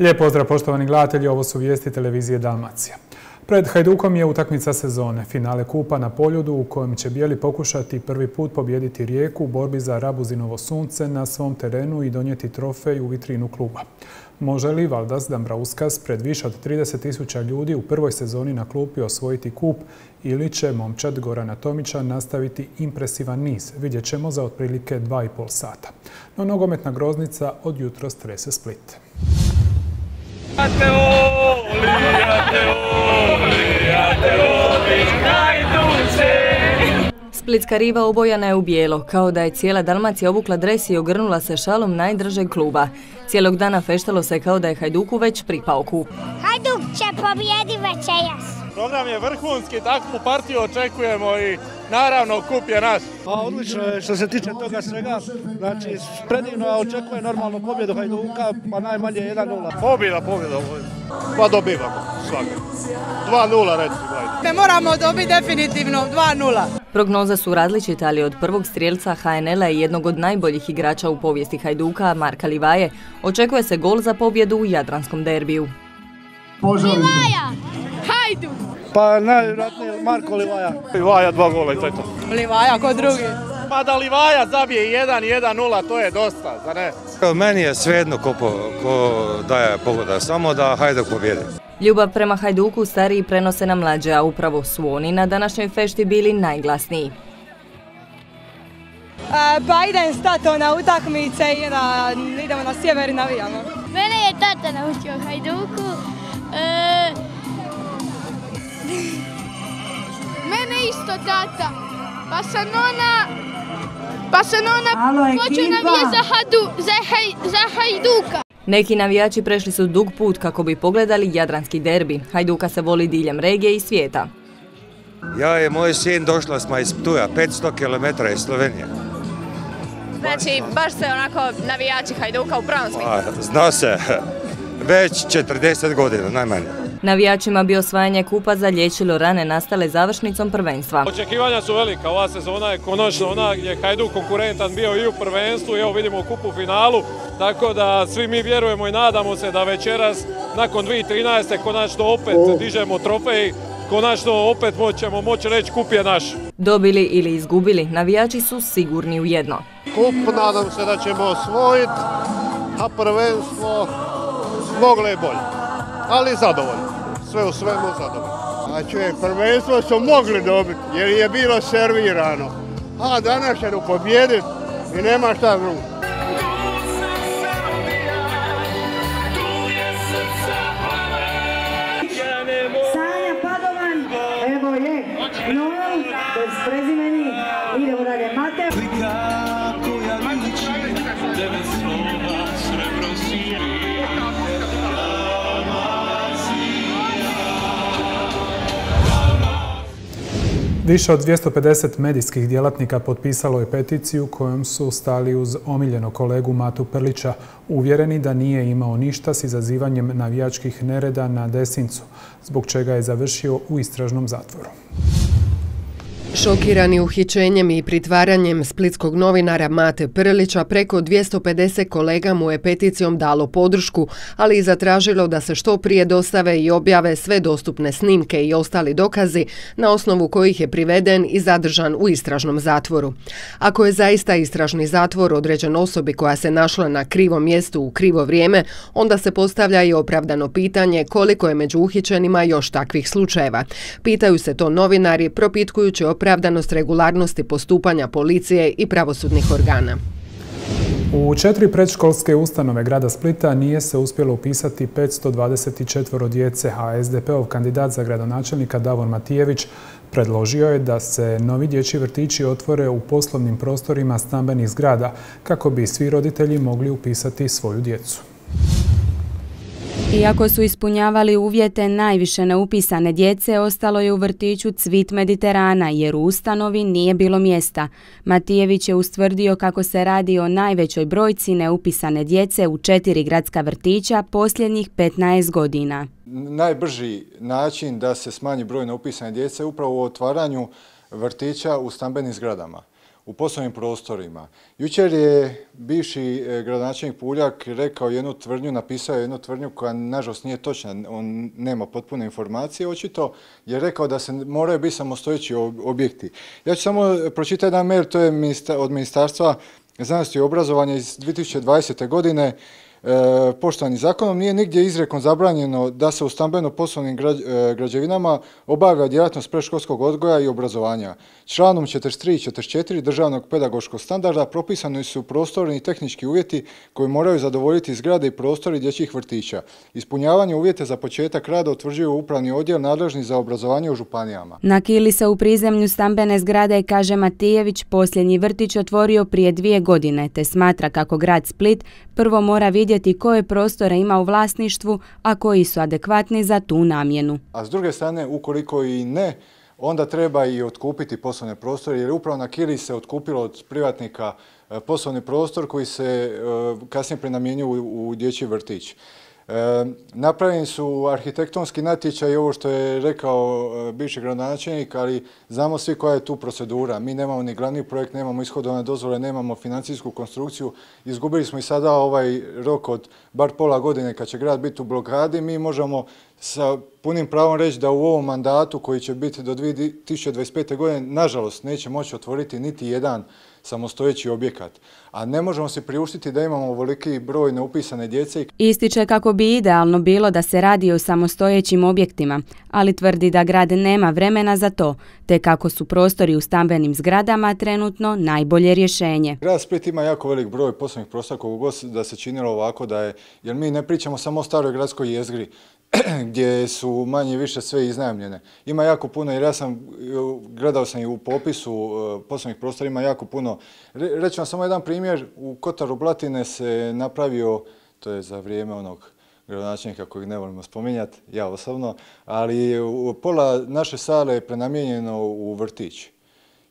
Lijep pozdrav poštovani gledatelji, ovo su vijesti televizije Dalmacija. Pred Hajdukom je utakmica sezone, finale kupa na Poljudu u kojem će Bijeli pokušati prvi put pobjediti Rijeku u borbi za Rabuzinovo sunce na svom terenu i donijeti trofej u vitrinu kluba. Može li Valdas Dambrauskas pred više od 30.000 ljudi u prvoj sezoni na klupi osvojiti kup ili će momčad Gorana Tomića nastaviti impresivan niz? Vidjet ćemo za otprilike 2,5 sata. No nogometna groznica od jutro strese Split. Splitska riva obojana je u bijelo, kao da je cijela Dalmacija obukla dres i ogrnula se šalom najdržeg kluba. Cijelog dana feštalo se kao da je Hajduku već pripao kup. Hajduk će pobjedi večeras. Program je vrhunski, takvu partiju očekujemo i naravno kup je naš. A odlično je što se tiče toga svega, znači predivno, a očekuje normalno pobjedu Hajduka, pa najmanje 1-0. Pobjeda, pobjeda. Pa dobivamo svakako. 2-0 recimo. Ne moramo dobiti definitivno 2-0. Prognoze su različite, ali od prvog strijelca HNL-a i jednog od najboljih igrača u povijesti Hajduka, Marka Livaje, očekuje se gol za pobjedu u Jadranskom derbiju. Livaja, Hajduk. Pa najvjerojatnije Marko Livaja. Livaja dva gola i to je to. Livaja ko drugi. Pa da Livaja zabije 1-1-0, to je dosta, za ne? Meni je svejedno ko, ko daje pogoda, samo da Hajduk pobjedi. Ljubav prema Hajduku stariji prenose na mlađe, a upravo su oni na današnjoj fešti bili najglasniji. pa idem s tatom na utakmice i idemo na sjever i navijamo. Mene je tata naučio Hajduku. E, mene isto tata. Pa sam ona... Pa sam ona počeo navije za, za, za Hajduka. Neki navijači prešli su dug put kako bi pogledali jadranski derbi. Hajduka se voli diljem regije i svijeta. Ja i moj sin došla smo iz Ptuja, 500 km iz Slovenije. Znači, baš se onako navijači Hajduka u pravom smislu? Zna se, već 40 godina, najmanje. Navijačima bi osvajanje kupa zalječilo rane nastale završnicom prvenstva. Očekivanja su velika, ova sezona je konačno ona gdje je Hajduk konkurentan bio i u prvenstvu i evo vidimo u kupu finalu, tako da svi mi vjerujemo i nadamo se da večeras nakon 2013. konačno opet dižemo trofej konačno opet ćemo moći reći kup je naš. Dobili ili izgubili, navijači su sigurni u jedno. Kup nadam se da ćemo osvojiti, a prvenstvo mogle je bolje, ali zadovoljno. Sve u svemu zadovoljno. A čuje, prvenstvo su mogli dobiti jer je bilo servirano. A danas će pobjediti i nema šta drugo. Više od 250 medijskih djelatnika potpisalo je peticiju kojom su stali uz omiljenog kolegu Matu Prlića, uvjereni da nije imao ništa s izazivanjem navijačkih nereda na Desincu, zbog čega je završio u istražnom zatvoru. Šokirani uhićenjem i pritvaranjem splitskog novinara Mate Prlića preko 250 kolega mu je peticijom dalo podršku, ali i zatražilo da se što prije dostave i objave sve dostupne snimke i ostali dokazi na osnovu kojih je priveden i zadržan u istražnom zatvoru. Ako je zaista istražni zatvor određen osobi koja se našla na krivom mjestu u krivo vrijeme, onda se postavlja i opravdano pitanje koliko je među uhićenima još takvih slučajeva. Pitaju se to novinari propitkujući opravdanost regularnosti postupanja policije i pravosudnih organa. U četiri predškolske ustanove grada Splita nije se uspjelo upisati 524 djece, a SDP-ov kandidat za gradonačelnika Davor Matijević predložio je da se novi dječji vrtići otvore u poslovnim prostorima stambenih zgrada kako bi svi roditelji mogli upisati svoju djecu. Iako su ispunjavali uvjete najviše neupisane djece, ostalo je u vrtiću Cvit Mediterana jer u ustanovi nije bilo mjesta. Matijević je ustvrdio kako se radi o najvećoj brojci neupisane djece u četiri gradska vrtića posljednjih 15 godina. Najbrži način da se smanji broj neupisane djece je upravo u otvaranju vrtića u stambenim zgradama. U poslovnim prostorima. Jučer je bivši e, gradonačelnik Puljak rekao jednu tvrdnju, napisao jednu tvrdnju koja nažalost nije točna, on nema potpune informacije očito, je rekao da se moraju biti samostojeći objekti. Ja ću samo pročitati jedan mail, to je od Ministarstva znanosti i obrazovanja iz 2020. godine, E, poštovani zakonom nije nigdje izrekom zabranjeno da se u stambeno-poslovnim e, građevinama obavlja djelatnost predškolskog odgoja i obrazovanja. Članom 43 i 44 državnog pedagoškog standarda propisani su prostorni i tehnički uvjeti koji moraju zadovoljiti zgrade i prostori dječjih vrtića. Ispunjavanje uvjeta za početak rada utvrđuju upravni odjel nadležni za obrazovanje u županijama. Na Kili se u prizemlju stambene zgrade, kaže Matijević, posljednji vrtić otvorio prije dvije godine, te smatra kako grad Split prvo mora vidjeti koje prostore ima u vlasništvu, a koji su adekvatni za tu namjenu. A s druge strane, ukoliko i ne, onda treba i otkupiti poslovne prostore, jer upravo na Kili se otkupilo od privatnika e, poslovni prostor koji se e, kasnije prenamjenjuju u dječji vrtić. E, napravljeni su arhitektonski natječaj, ovo što je rekao e, bivši gradonačelnik, ali znamo svi koja je tu procedura. Mi nemamo ni glavni projekt, nemamo ishodovne dozvole, nemamo financijsku konstrukciju. Izgubili smo i sada ovaj rok od bar pola godine kad će grad biti u blokadi. Mi možemo sa punim pravom reći da u ovom mandatu koji će biti do 2025. godine, nažalost, neće moći otvoriti niti jedan samostojeći objekat. A ne možemo se priuštiti da imamo ovoliki broj neupisane djece. Ističe kako bi idealno bilo da se radi o samostojećim objektima, ali tvrdi da grad nema vremena za to, te kako su prostori u stambenim zgradama trenutno najbolje rješenje. Grad Split ima jako velik broj poslovnih prostora kog da se činilo ovako da je, jer mi ne pričamo samo o staroj gradskoj jezgri, gdje su manje više sve iznajemljene. Ima jako puno, jer ja sam, gledao sam i u popisu e, poslovnih prostora, ima jako puno. Reći vam samo jedan primjer, u Kotaru Blatine se napravio, to je za vrijeme onog gradonačelnika kojeg ne volimo spominjati, ja osobno, ali pola naše sale je prenamijenjeno u vrtić.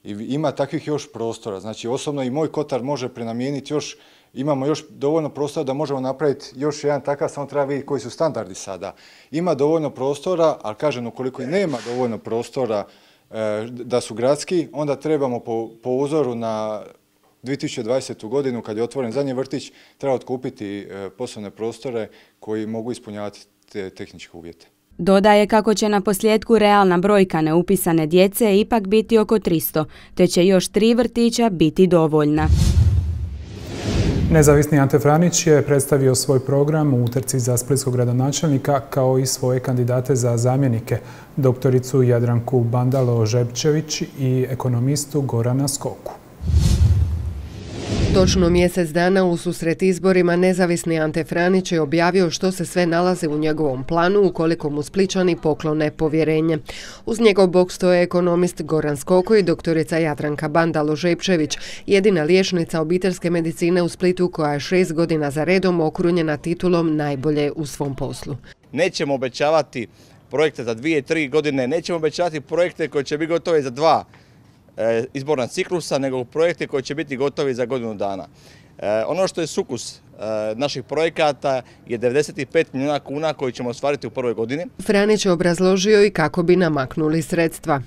I ima takvih još prostora. Znači, osobno i moj Kotar može prenamijeniti još imamo još dovoljno prostora da možemo napraviti još jedan takav, samo treba vidjeti koji su standardi sada. Ima dovoljno prostora, ali kažem, ukoliko nema dovoljno prostora e, da su gradski, onda trebamo po, uzoru na 2020. godinu, kad je otvoren zadnji vrtić, treba otkupiti e, poslovne prostore koji mogu ispunjavati te tehničke uvjete. Dodaje kako će na posljedku realna brojka neupisane djece ipak biti oko 300, te će još tri vrtića biti dovoljna. Nezavisni Ante Franić je predstavio svoj program u utrci za splitskog gradonačelnika kao i svoje kandidate za zamjenike, doktoricu Jadranku Bandalo-Žepčević i ekonomistu Gorana Skoku. Točno mjesec dana u susret izborima nezavisni Ante Franić je objavio što se sve nalazi u njegovom planu ukoliko mu spličani poklone povjerenje. Uz njegov bok stoje ekonomist Goran Skoko i doktorica Jadranka Bandalo-Žepčević, jedina liječnica obiteljske medicine u Splitu koja je šest godina za redom okrunjena titulom najbolje u svom poslu. Nećemo obećavati projekte za dvije, tri godine, nećemo obećavati projekte koji će biti gotovi za dva izborna ciklusa, nego u projekte koji će biti gotovi za godinu dana. E, ono što je sukus e, naših projekata je 95 milijuna kuna koji ćemo ostvariti u prvoj godini. Franić je obrazložio i kako bi namaknuli sredstva.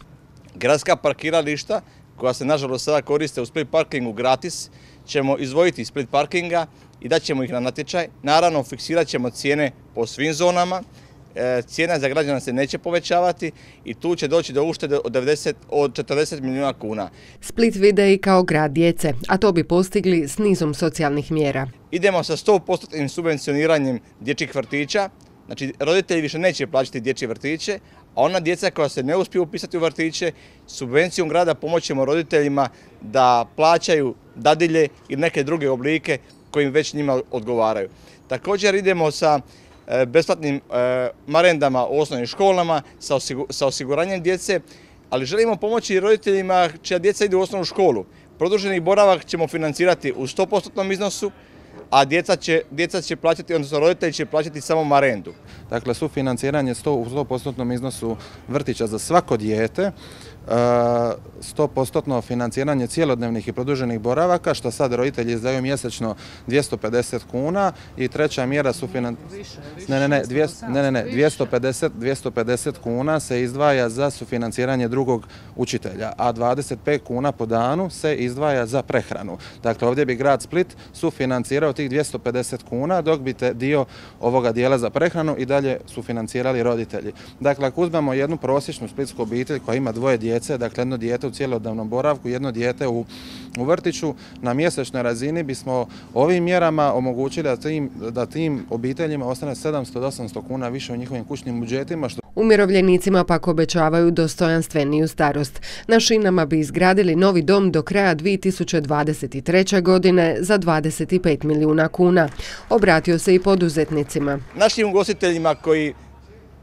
Gradska parkirališta koja se nažalost sada koriste u split parkingu gratis ćemo izvojiti iz split parkinga i daćemo ih na natječaj. Naravno fiksirat ćemo cijene po svim zonama E, cijena za građana se neće povećavati i tu će doći do uštede od, 90, od 40 milijuna kuna. Split vide i kao grad djece, a to bi postigli s nizom socijalnih mjera. Idemo sa 100% subvencioniranjem dječjih vrtića, znači roditelji više neće plaćati dječje vrtiće, a ona djeca koja se ne uspiju upisati u vrtiće, subvencijom grada pomoćemo roditeljima da plaćaju dadilje i neke druge oblike koji već njima odgovaraju. Također idemo sa E, besplatnim e, marendama u osnovnim školama sa osiguranjem djece, ali želimo pomoći roditeljima čija djeca idu u osnovnu školu. Produženi boravak ćemo financirati u 100% iznosu, a djeca će, plaćati, odnosno roditelji će plaćati samo marendu. Dakle, sufinanciranje 100, u 100% iznosu vrtića za svako dijete, 100% financiranje cijelodnevnih i produženih boravaka, što sad roditelji izdaju mjesečno 250 kuna i treća mjera su ne, ne, ne, ne, ne, 250, 250 kuna se izdvaja za sufinanciranje drugog učitelja, a 25 kuna po danu se izdvaja za prehranu. Dakle, ovdje bi grad Split sufinancirao tih 250 kuna, dok bi te dio ovoga dijela za prehranu i dalje sufinancirali roditelji. Dakle, ako uzmemo jednu prosječnu splitsku obitelj koja ima dvoje djece, dakle jedno dijete u cijelodavnom boravku, jedno dijete u, u vrtiću, na mjesečnoj razini bismo ovim mjerama omogućili da tim, da tim obiteljima ostane 700-800 kuna više u njihovim kućnim budžetima. Što... Umirovljenicima pak obećavaju dostojanstveniju starost. Na šinama bi izgradili novi dom do kraja 2023. godine za 25 milijuna kuna. Obratio se i poduzetnicima. Našim ugostiteljima koji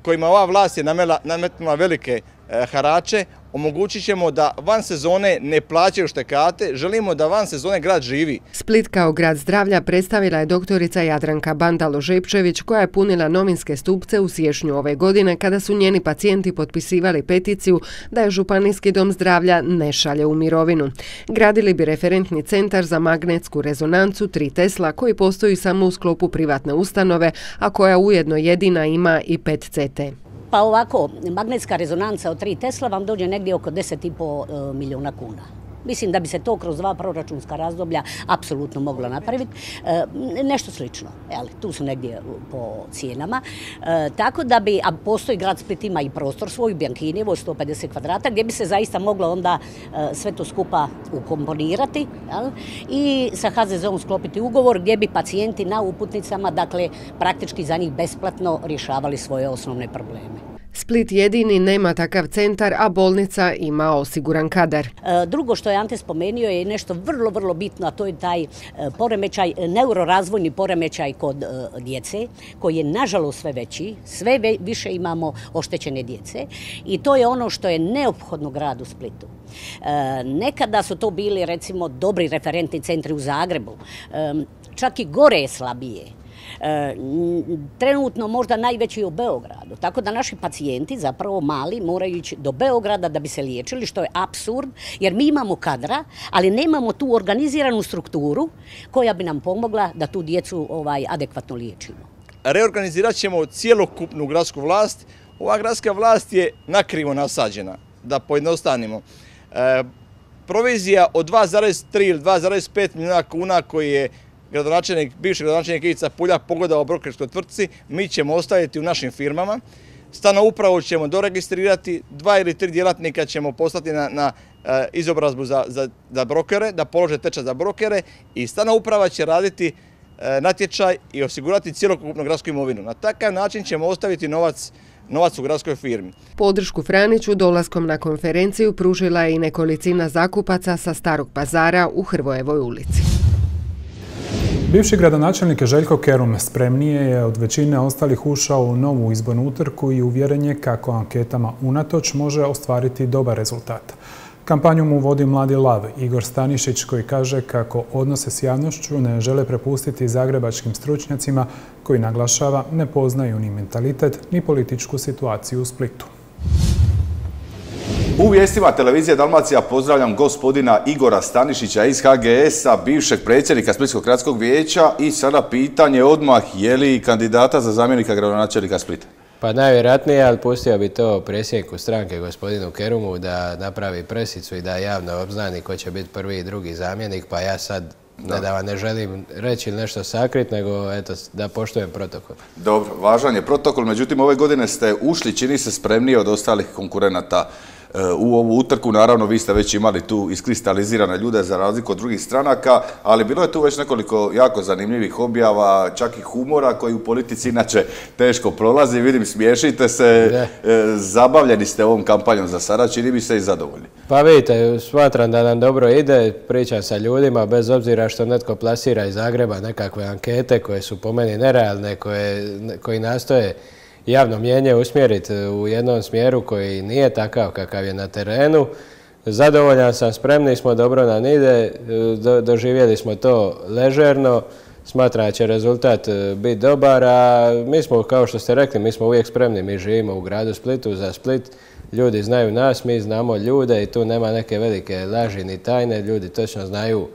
kojima ova vlast je nametnula velike e, harače, omogućit ćemo da van sezone ne plaćaju štekate, želimo da van sezone grad živi. Split kao grad zdravlja predstavila je doktorica Jadranka Bandalo-Žepčević koja je punila novinske stupce u sješnju ove godine kada su njeni pacijenti potpisivali peticiju da je Županijski dom zdravlja ne šalje u mirovinu. Gradili bi referentni centar za magnetsku rezonancu 3 Tesla koji postoji samo u sklopu privatne ustanove, a koja ujedno jedina ima i 5 CT. Pa ovako, magnetska rezonanca od 3 Tesla vam dođe negdje oko 10,5 e, milijuna kuna. Mislim da bi se to kroz dva proračunska razdoblja apsolutno moglo napraviti. E, nešto slično, ali tu su negdje po cijenama. E, tako da bi, a postoji grad Split ima i prostor svoj, Bjankinijevo, 150 kvadrata, gdje bi se zaista moglo onda sve to skupa ukomponirati i sa HZZ-om sklopiti ugovor gdje bi pacijenti na uputnicama, dakle, praktički za njih besplatno rješavali svoje osnovne probleme. Split jedini nema takav centar, a bolnica ima osiguran kadar. E, drugo što je Ante spomenuo je nešto vrlo, vrlo bitno, a to je taj e, poremećaj, neurorazvojni poremećaj kod e, djece, koji je nažalost sve veći, sve više imamo oštećene djece i to je ono što je neophodno gradu Splitu. Nekada su to bili recimo dobri referentni centri u Zagrebu, čak i gore je slabije trenutno možda najveći u Beogradu. Tako da naši pacijenti, zapravo mali, moraju ići do Beograda da bi se liječili, što je absurd, jer mi imamo kadra, ali nemamo tu organiziranu strukturu koja bi nam pomogla da tu djecu ovaj, adekvatno liječimo. Reorganizirat ćemo cijelokupnu gradsku vlast. Ova gradska vlast je nakrivo nasađena, da pojednostavnimo. E, provizija od 2,3 ili 2,5 milijuna kuna koji je gradonačelnik, bivši gradonačelnik Ivica Puljak pogledao brokerskoj tvrtci, mi ćemo ostaviti u našim firmama. Stano upravo ćemo doregistrirati, dva ili tri djelatnika ćemo poslati na, na e, izobrazbu za, za, za brokere, da polože tečaj za brokere i stana uprava će raditi e, natječaj i osigurati cijelokupnu gradsku imovinu. Na takav način ćemo ostaviti novac novac u gradskoj firmi. Podršku Franiću dolaskom na konferenciju pružila je i nekolicina zakupaca sa Starog pazara u Hrvojevoj ulici. Bivši gradonačelnik Željko Kerum spremnije je od većine ostalih ušao u novu izbornu utrku i uvjeren je kako anketama unatoč može ostvariti dobar rezultat. Kampanju mu vodi mladi lav Igor Stanišić koji kaže kako odnose s javnošću ne žele prepustiti zagrebačkim stručnjacima koji naglašava ne poznaju ni mentalitet ni političku situaciju u Splitu. U vijestima televizije Dalmacija pozdravljam gospodina Igora Stanišića iz HGS-a, bivšeg predsjednika Splitskog gradskog vijeća i sada pitanje odmah je li kandidata za zamjenika gradonačelnika Splita? Pa najvjerojatnije, ali pustio bi to predsjedniku stranke, gospodinu Kerumu, da napravi presicu i da javno obznani ko će biti prvi i drugi zamjenik, pa ja sad ne da vam ne želim reći nešto sakrit, nego eto, da poštujem protokol. Dobro, važan je protokol, međutim ove godine ste ušli, čini se spremniji od ostalih konkurenata u ovu utrku. Naravno, vi ste već imali tu iskristalizirane ljude za razliku od drugih stranaka, ali bilo je tu već nekoliko jako zanimljivih objava, čak i humora koji u politici inače teško prolazi. Vidim, smiješite se, e, zabavljeni ste ovom kampanjom za sada, čini mi se i zadovoljni. Pa vidite, smatram da nam dobro ide, pričam sa ljudima, bez obzira što netko plasira iz Zagreba nekakve ankete koje su po meni nerealne, koje, koji nastoje javno mjenje usmjeriti u jednom smjeru koji nije takav kakav je na terenu. Zadovoljan sam, spremni smo, dobro nam ide, doživjeli smo to ležerno, Smatram će rezultat e, biti dobar, a mi smo, kao što ste rekli, mi smo uvijek spremni, mi živimo u gradu Splitu, za Split, ljudi znaju nas, mi znamo ljude i tu nema neke velike laži ni tajne, ljudi točno znaju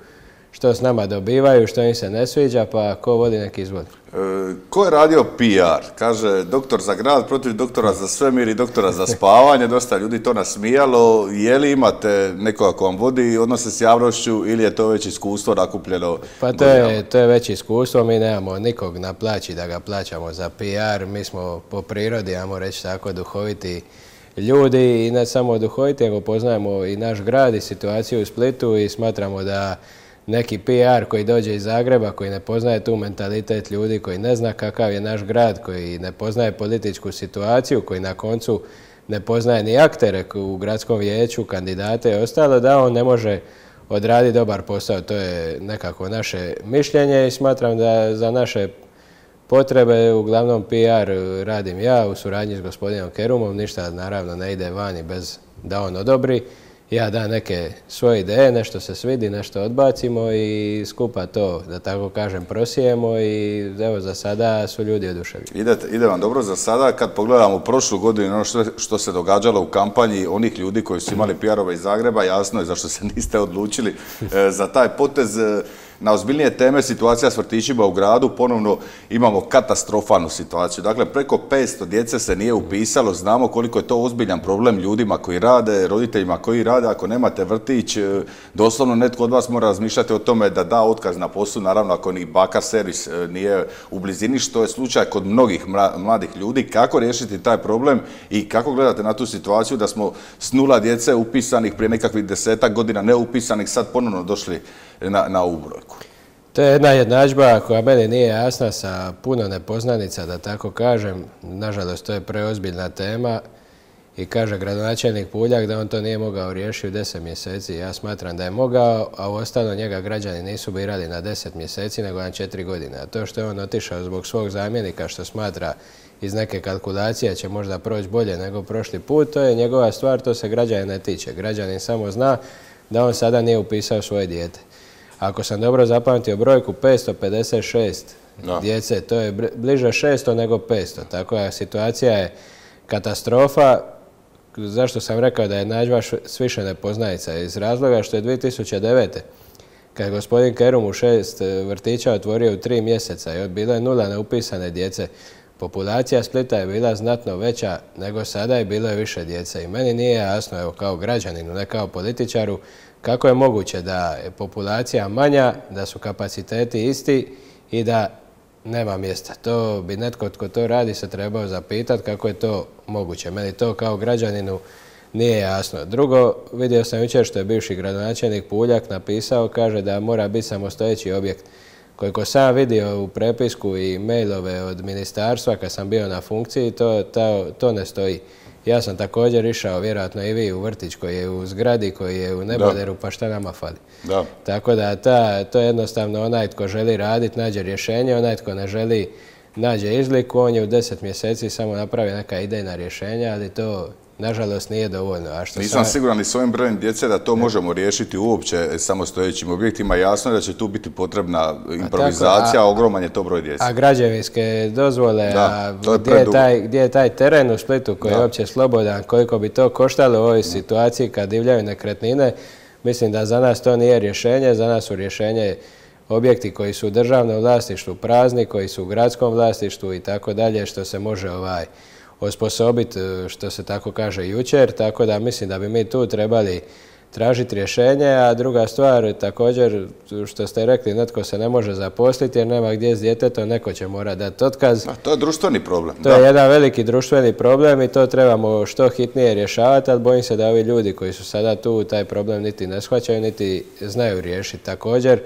što s nama dobivaju, što im se ne sviđa, pa ko vodi neki izvod. E, ko je radio PR? Kaže doktor za grad protiv doktora za svemir i doktora za spavanje, dosta ljudi to nasmijalo. Je li imate nekoga ko vam vodi odnose s javnošću ili je to već iskustvo nakupljeno? Pa to je, to je već iskustvo, mi nemamo nikog na plaći da ga plaćamo za PR, mi smo po prirodi, ajmo reći tako, duhoviti ljudi i ne samo duhoviti, nego poznajemo i naš grad i situaciju u Splitu i smatramo da neki PR koji dođe iz Zagreba, koji ne poznaje tu mentalitet ljudi, koji ne zna kakav je naš grad, koji ne poznaje političku situaciju, koji na koncu ne poznaje ni aktere u gradskom vijeću, kandidate i ostalo, da on ne može odraditi dobar posao. To je nekako naše mišljenje i smatram da za naše potrebe uglavnom PR radim ja u suradnji s gospodinom Kerumom, ništa naravno ne ide vani bez da on odobri ja da neke svoje ideje, nešto se svidi, nešto odbacimo i skupa to, da tako kažem, prosijemo i evo za sada su ljudi oduševljeni. ide vam dobro za sada, kad pogledamo prošlu godinu ono što, što se događalo u kampanji onih ljudi koji su imali PR-ove iz Zagreba, jasno je zašto se niste odlučili e, za taj potez. Na ozbiljnije teme situacija s vrtićima u gradu, ponovno imamo katastrofalnu situaciju. Dakle, preko 500 djece se nije upisalo, znamo koliko je to ozbiljan problem ljudima koji rade, roditeljima koji rade. Ako nemate vrtić, e, doslovno netko od vas mora razmišljati o tome da da otkaz na poslu, naravno ako ni baka servis e, nije u blizini, što je slučaj kod mnogih mladih ljudi. Kako riješiti taj problem i kako gledate na tu situaciju da smo s nula djece upisanih prije nekakvih desetak godina neupisanih sad ponovno došli na, na ovu. To je jedna jednadžba koja meni nije jasna sa puno nepoznanica, da tako kažem. Nažalost, to je preozbiljna tema i kaže gradonačelnik Puljak da on to nije mogao riješiti u deset mjeseci. Ja smatram da je mogao, a u ostalo njega građani nisu birali na deset mjeseci, nego na četiri godine. A to što je on otišao zbog svog zamjenika, što smatra iz neke kalkulacije će možda proći bolje nego prošli put, to je njegova stvar, to se građane ne tiče. Građanin samo zna da on sada nije upisao svoje dijete. Ako sam dobro zapamtio brojku, 556 djece, to je bliže 600 nego 500. Tako da situacija je katastrofa. Zašto sam rekao da je nađba s više nepoznajica? Iz razloga što je 2009. kad je gospodin Kerum u šest e, vrtića otvorio u tri mjeseca i bilo je nula neupisane djece, populacija Splita je bila znatno veća nego sada i bilo je više djece. I meni nije jasno, evo kao građaninu, ne kao političaru, kako je moguće da je populacija manja, da su kapaciteti isti i da nema mjesta. To bi netko tko to radi se trebao zapitati kako je to moguće. Meni to kao građaninu nije jasno. Drugo, vidio sam jučer što je bivši gradonačelnik Puljak napisao, kaže da mora biti samostojeći objekt. Koliko sam vidio u prepisku i mailove od ministarstva kad sam bio na funkciji, to, to ne stoji. Ja sam također išao, vjerojatno i vi, u vrtić koji je u zgradi, koji je u neboderu, pa šta nama fali. Da. Tako da ta, to je jednostavno onaj tko želi raditi, nađe rješenje, onaj tko ne želi nađe izliku, on je u deset mjeseci samo napravi neka idejna rješenja, ali to nažalost nije dovoljno. A što Nisam siguran i s ovim brojem djece da to možemo riješiti uopće samostojećim objektima. Jasno je da će tu biti potrebna improvizacija, ogroman je to broj djece. A građevinske dozvole, a gdje, je taj, gdje je taj teren u Splitu koji je uopće slobodan, koliko bi to koštalo u ovoj situaciji kad divljaju nekretnine, mislim da za nas to nije rješenje, za nas su rješenje objekti koji su u državnom vlasništvu prazni, koji su u gradskom vlasništvu i tako dalje, što se može ovaj osposobiti, e, što se tako kaže, jučer, tako da mislim da bi mi tu trebali tražiti rješenje, a druga stvar također što ste rekli, netko se ne može zaposliti jer nema gdje s djetetom, neko će mora dati otkaz. A to je društveni problem. To je jedan veliki društveni problem i to trebamo što hitnije rješavati, ali bojim se da ovi ljudi koji su sada tu taj problem niti ne shvaćaju, niti znaju riješiti. Također,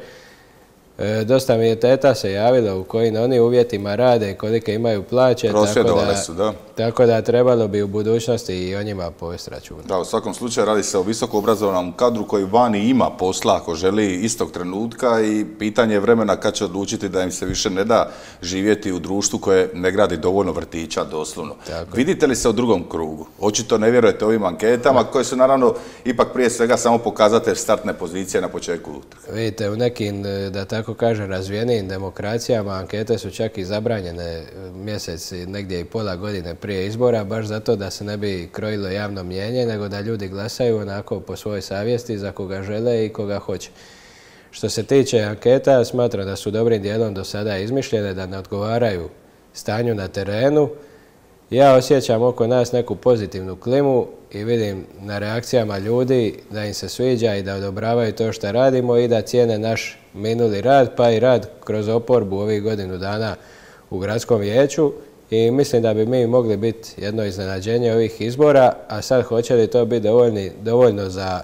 dosta mi je teta se javila u kojim oni uvjetima rade i kolike imaju plaće. Tako da, su, da. Tako da trebalo bi u budućnosti i o njima povesti računa. Da, u svakom slučaju radi se o visoko obrazovanom kadru koji vani ima posla ako želi istog trenutka i pitanje je vremena kad će odlučiti da im se više ne da živjeti u društvu koje ne gradi dovoljno vrtića doslovno. Vidite li se u drugom krugu? Očito ne vjerujete ovim anketama koje su naravno ipak prije svega samo pokazatelj startne pozicije na početku Vidite, u nekim, da tako tako kaže, razvijenijim demokracijama, ankete su čak i zabranjene mjesec, negdje i pola godine prije izbora, baš zato da se ne bi krojilo javno mijenje, nego da ljudi glasaju onako po svojoj savjesti za koga žele i koga hoće. Što se tiče anketa, smatram da su dobrim dijelom do sada izmišljene, da ne odgovaraju stanju na terenu. Ja osjećam oko nas neku pozitivnu klimu i vidim na reakcijama ljudi da im se sviđa i da odobravaju to što radimo i da cijene naš minuli rad, pa i rad kroz oporbu ovih godinu dana u gradskom vijeću i mislim da bi mi mogli biti jedno iznenađenje ovih izbora, a sad hoće li to biti dovoljno za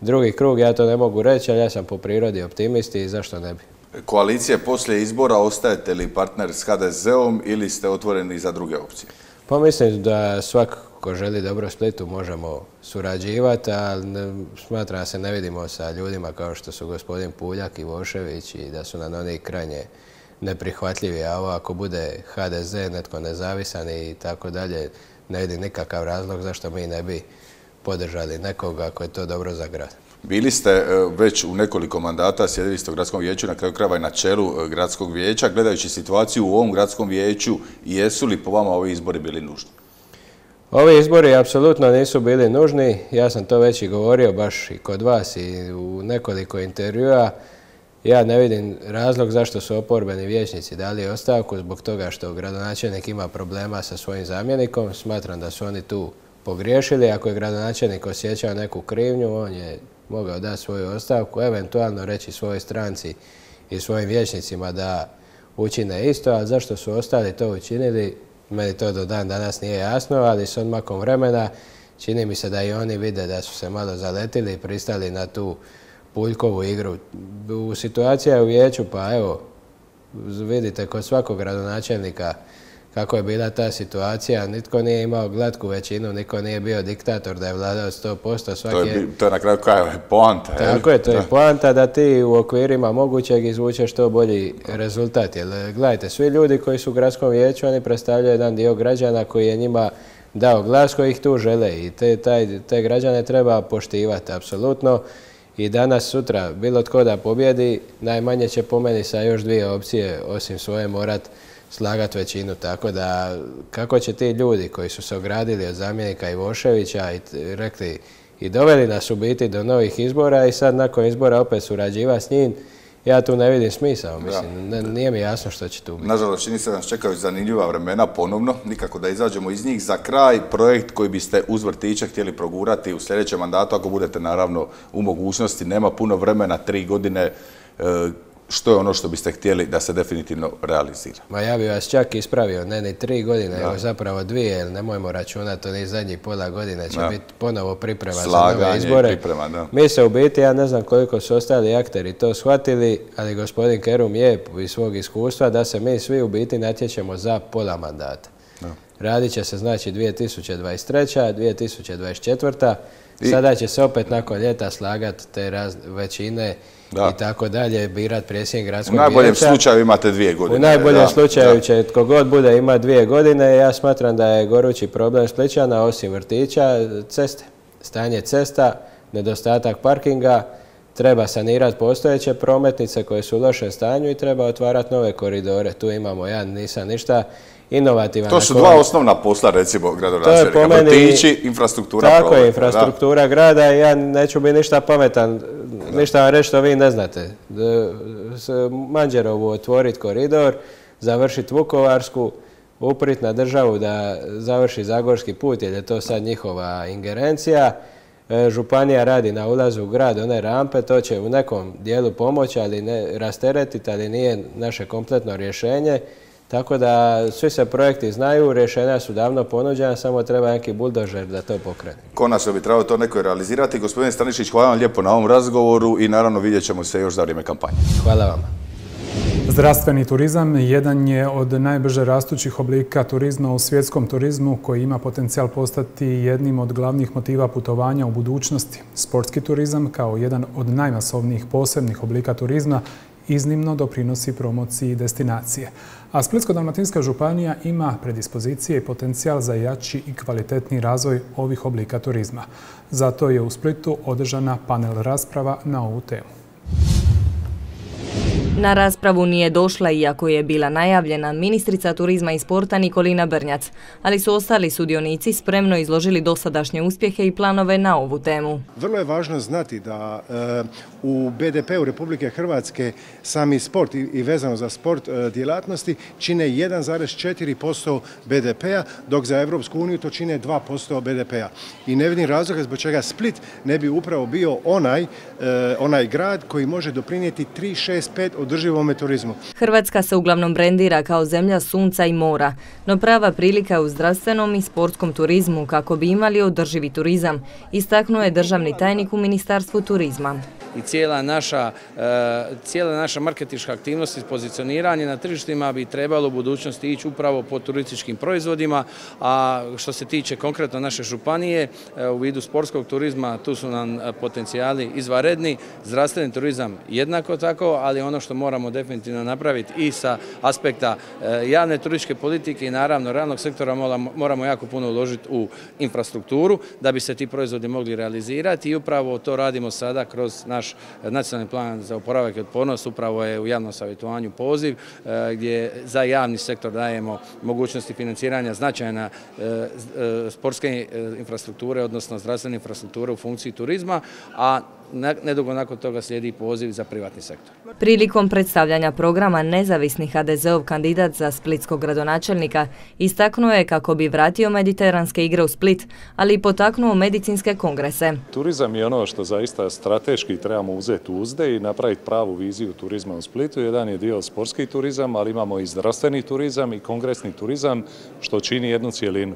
drugi krug, ja to ne mogu reći, ali ja sam po prirodi optimist i zašto ne bi. Koalicije poslije izbora, ostajete li partner s HDZ-om ili ste otvoreni za druge opcije? Pa mislim da svak ko želi dobro Splitu možemo surađivati, ali smatram da se ne vidimo sa ljudima kao što su gospodin Puljak i Vošević i da su nam oni krajnje neprihvatljivi, a ovo ako bude HDZ, netko nezavisan i tako dalje, ne vidim nikakav razlog zašto mi ne bi podržali nekoga ako je to dobro za grad. Bili ste e, već u nekoliko mandata, sjedili ste u gradskom vijeću, na kraju krajeva i na čelu e, gradskog vijeća. Gledajući situaciju u ovom gradskom vijeću, jesu li po vama ovi izbori bili nužni? Ovi izbori apsolutno nisu bili nužni. Ja sam to već i govorio baš i kod vas i u nekoliko intervjua. Ja ne vidim razlog zašto su oporbeni vijećnici dali ostavku zbog toga što gradonačelnik ima problema sa svojim zamjenikom. Smatram da su oni tu pogriješili. Ako je gradonačelnik osjećao neku krivnju, on je mogao dati svoju ostavku, eventualno reći svojoj stranci i svojim vijećnicima da učine isto, a zašto su ostali to učinili, meni to do dan danas nije jasno, ali s odmakom vremena čini mi se da i oni vide da su se malo zaletili i pristali na tu Puljkovu igru. Situacija u vijeću, pa evo, vidite kod svakog gradonačelnika kako je bila ta situacija. Nitko nije imao glatku većinu, niko nije bio diktator da je vladao 100%. Svaki to, je, to je na kraju je poanta. Tako je, to je poanta da ti u okvirima mogućeg izvučeš što bolji rezultat. Jer, gledajte, svi ljudi koji su u gradskom vijeću, oni predstavljaju jedan dio građana koji je njima dao glas koji ih tu žele i te, te građane treba poštivati, apsolutno. I danas, sutra, bilo tko da pobjedi, najmanje će po meni sa još dvije opcije, osim svoje morat slagati većinu. Tako da kako će ti ljudi koji su se ogradili od zamjenika Ivoševića i rekli i doveli nas u biti do novih izbora i sad nakon izbora opet surađiva s njim, ja tu ne vidim smisao, mislim, nije mi jasno što će tu biti. Nažalost, čini se da nas čekaju zanimljiva vremena ponovno, nikako da izađemo iz njih. Za kraj, projekt koji biste uz vrtiće htjeli progurati u sljedećem mandatu, ako budete naravno u mogućnosti, nema puno vremena, tri godine, e, što je ono što biste htjeli da se definitivno realizira? Ma ja bih vas čak ispravio, ne ni tri godine, nego zapravo dvije, jer nemojmo računati, ni zadnjih pola godine će biti ponovo priprema za nove izbore. Priprema, da. Mi se u biti, ja ne znam koliko su ostali akteri to shvatili, ali gospodin Kerum je iz svog iskustva da se mi svi u biti natječemo za pola mandata. Radit će se znači 2023. 2024. Sada će se opet nakon ljeta slagati te većine i tako dalje, birat predsjednik gradskog vijeća. U najboljem slučaju imate dvije godine. U najboljem slučaju će tko god bude ima dvije godine. Ja smatram da je gorući problem Spličana, osim vrtića, ceste. Stanje cesta, nedostatak parkinga, treba sanirati postojeće prometnice koje su u lošem stanju i treba otvarati nove koridore. Tu imamo, ja nisam ništa inovativan. To su dva osnovna posla, recimo, gradonačelnika. Vrtići, infrastruktura Tako je, infrastruktura grada ja neću biti ništa pametan, ništa vam reći što vi ne znate. Manđerovu otvoriti koridor, završiti Vukovarsku, uprit na državu da završi Zagorski put, jer je to sad njihova ingerencija. E, županija radi na ulazu u grad one rampe, to će u nekom dijelu pomoći, ali ne rasteretiti, ali nije naše kompletno rješenje. Tako da svi se projekti znaju, rješenja su davno ponuđena, samo treba neki buldožer da to pokrene. Konačno bi trebalo to neko realizirati. Gospodin Stanišić, hvala vam lijepo na ovom razgovoru i naravno vidjet ćemo se još za vrijeme kampanje. Hvala vam. Zdravstveni turizam jedan je od najbrže rastućih oblika turizma u svjetskom turizmu koji ima potencijal postati jednim od glavnih motiva putovanja u budućnosti. Sportski turizam kao jedan od najmasovnijih posebnih oblika turizma iznimno doprinosi promociji destinacije. A Splitsko-Dalmatinska županija ima predispozicije i potencijal za jači i kvalitetni razvoj ovih oblika turizma. Zato je u Splitu održana panel rasprava na ovu temu. Na raspravu nije došla iako je bila najavljena ministrica turizma i sporta Nikolina Brnjac, ali su ostali sudionici spremno izložili dosadašnje uspjehe i planove na ovu temu. Vrlo je važno znati da e, u BDP-u Republike Hrvatske sami sport i vezano za sport e, djelatnosti čine 1,4% BDP-a, dok za Evropsku uniju to čine 2% BDP-a. I ne vidim razloga zbog čega Split ne bi upravo bio onaj, e, onaj grad koji može doprinijeti 3, 6, 5 održivome turizmu. Hrvatska se uglavnom brendira kao zemlja sunca i mora, no prava prilika je u zdravstvenom i sportskom turizmu kako bi imali održivi turizam, istaknuo je državni tajnik u Ministarstvu turizma i cijela naša, e, cijela naša marketička aktivnost i pozicioniranje na tržištima bi trebalo u budućnosti ići upravo po turističkim proizvodima, a što se tiče konkretno naše županije e, u vidu sportskog turizma, tu su nam potencijali izvaredni, zdravstveni turizam jednako tako, ali ono što moramo definitivno napraviti i sa aspekta e, javne turističke politike i naravno realnog sektora moramo jako puno uložiti u infrastrukturu da bi se ti proizvodi mogli realizirati i upravo to radimo sada kroz naš nacionalni plan za oporavak i otpornost. Upravo je u javnom savjetovanju poziv e, gdje za javni sektor dajemo mogućnosti financiranja značajna e, sportske infrastrukture, odnosno zdravstvene infrastrukture u funkciji turizma, a nedugo nakon toga slijedi poziv za privatni sektor. Prilikom predstavljanja programa nezavisni HDZ-ov kandidat za splitskog gradonačelnika istaknuo je kako bi vratio mediteranske igre u Split, ali i potaknuo medicinske kongrese. Turizam je ono što zaista strateški trebamo uzeti uzde i napraviti pravu viziju turizma u Splitu. Jedan je dio sportski turizam, ali imamo i zdravstveni turizam i kongresni turizam što čini jednu cijelinu.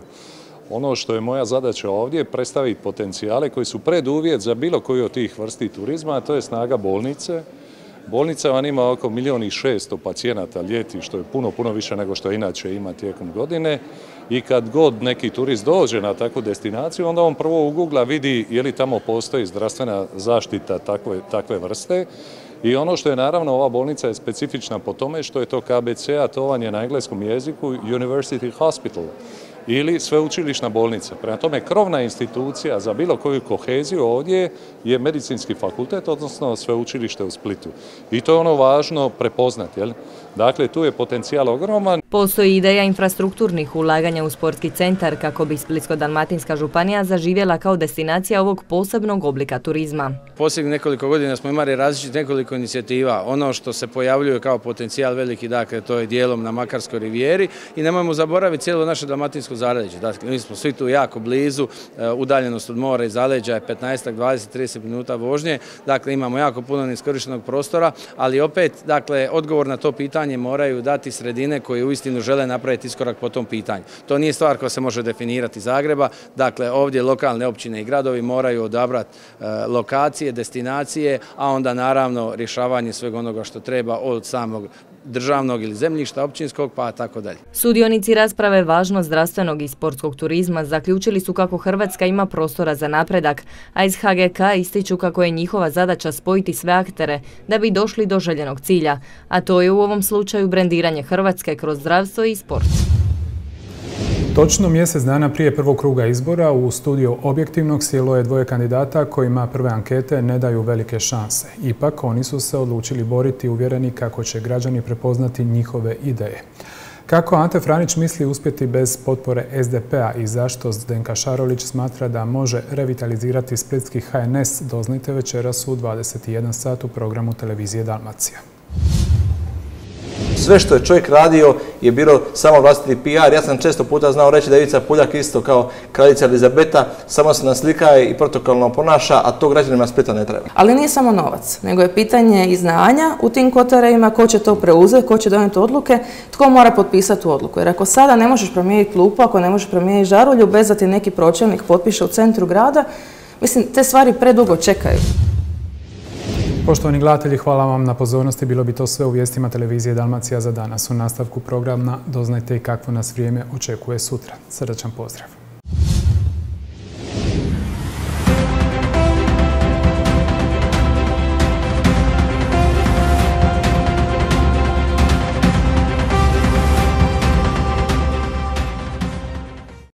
Ono što je moja zadaća ovdje je predstaviti potencijale koji su preduvjet za bilo koji od tih vrsti turizma, a to je snaga bolnice. Bolnica vam ima oko milijun i šesto pacijenata ljeti, što je puno, puno više nego što inače ima tijekom godine. I kad god neki turist dođe na takvu destinaciju, onda on prvo u Google vidi je li tamo postoji zdravstvena zaštita takve, takve vrste. I ono što je naravno, ova bolnica je specifična po tome što je to KBC, a to vam je na engleskom jeziku University Hospital ili sveučilišna bolnica. Prema tome, krovna institucija za bilo koju koheziju ovdje je medicinski fakultet, odnosno sveučilište u Splitu. I to je ono važno prepoznati. Jel? Dakle, tu je potencijal ogroman. Postoji ideja infrastrukturnih ulaganja u sportski centar kako bi Splitsko-Dalmatinska županija zaživjela kao destinacija ovog posebnog oblika turizma. Posljednjih nekoliko godina smo imali različite nekoliko inicijativa. Ono što se pojavljuje kao potencijal veliki, dakle, to je dijelom na Makarskoj rivijeri i nemojmo zaboraviti cijelo naše dalmatinsko zaleđe. Dakle, mi smo svi tu jako blizu, e, udaljenost od mora i zaleđa je 15, 20, 30 minuta vožnje, dakle imamo jako puno neiskorištenog prostora, ali opet, dakle, odgovor na to pitanje moraju dati sredine koje uistinu žele napraviti iskorak po tom pitanju. To nije stvar koja se može definirati Zagreba, dakle ovdje lokalne općine i gradovi moraju odabrati e, lokacije, destinacije, a onda naravno rješavanje svega onoga što treba od samog državnog ili zemljišta općinskog pa tako dalje. Sudionici rasprave važnost zdravstvenog i sportskog turizma zaključili su kako Hrvatska ima prostora za napredak, a iz HGK ističu kako je njihova zadaća spojiti sve aktere da bi došli do željenog cilja, a to je u ovom slučaju brendiranje Hrvatske kroz zdravstvo i sport. Točno mjesec dana prije prvog kruga izbora u studiju Objektivnog sjelo je dvoje kandidata kojima prve ankete ne daju velike šanse. Ipak oni su se odlučili boriti uvjereni kako će građani prepoznati njihove ideje. Kako Ante Franić misli uspjeti bez potpore SDP-a i zašto Zdenka Šarolić smatra da može revitalizirati splitski HNS, doznajte večeras u 21 sat u programu televizije Dalmacija. Sve što je čovjek radio je bilo samo vlastiti PR. Ja sam često puta znao reći da je Ivica Puljak isto kao kraljica Elizabeta, samo se naslika i protokolno ponaša, a to građanima Splita ne treba. Ali nije samo novac, nego je pitanje i znanja u tim kotarevima, ko će to preuzeti, ko će donijeti odluke, tko mora potpisati odluku. Jer ako sada ne možeš promijeniti klupu, ako ne možeš promijeniti žarulju, bez da ti neki pročelnik potpiše u centru grada, mislim, te stvari predugo čekaju. Poštovani gledatelji, hvala vam na pozornosti. Bilo bi to sve u vijestima televizije Dalmacija za danas. U nastavku programa doznajte i kakvo nas vrijeme očekuje sutra. Srdačan pozdrav.